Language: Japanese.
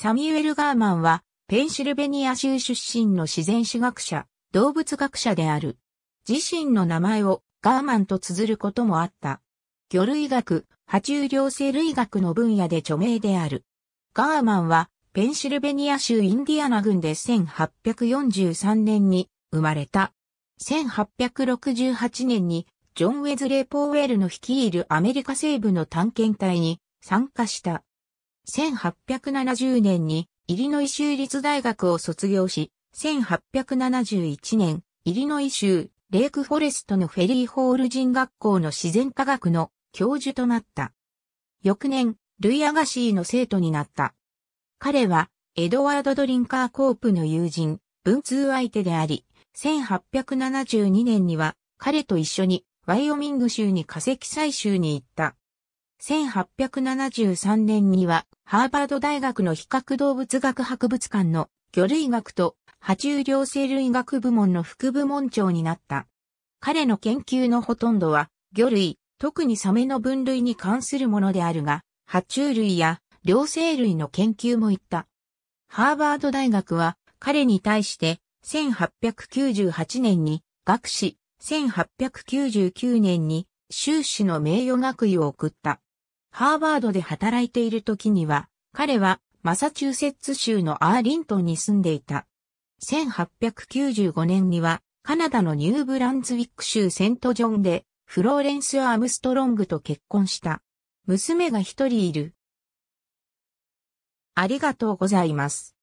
サミュエル・ガーマンは、ペンシルベニア州出身の自然史学者、動物学者である。自身の名前をガーマンと綴ることもあった。魚類学、爬虫両生類学の分野で著名である。ガーマンは、ペンシルベニア州インディアナ郡で1843年に生まれた。1868年にジョン・ウェズレー・ポーウェルの率いるアメリカ西部の探検隊に参加した。1870年にイリノイ州立大学を卒業し、1871年、イリノイ州レイクフォレストのフェリーホール人学校の自然科学の教授となった。翌年、ルイアガシーの生徒になった。彼は、エドワード・ドリンカー・コープの友人、文通相手であり、1872年には彼と一緒にワイオミング州に化石採集に行った。1873年にはハーバード大学の比較動物学博物館の魚類学と爬虫両生類学部門の副部門長になった。彼の研究のほとんどは魚類、特にサメの分類に関するものであるが、爬虫類や両生類の研究も行った。ハーバード大学は彼に対して1898年に学士、1899年に修士の名誉学位を送った。ハーバードで働いている時には、彼はマサチューセッツ州のアーリントンに住んでいた。1895年にはカナダのニューブランズウィック州セントジョンでフローレンス・アームストロングと結婚した。娘が一人いる。ありがとうございます。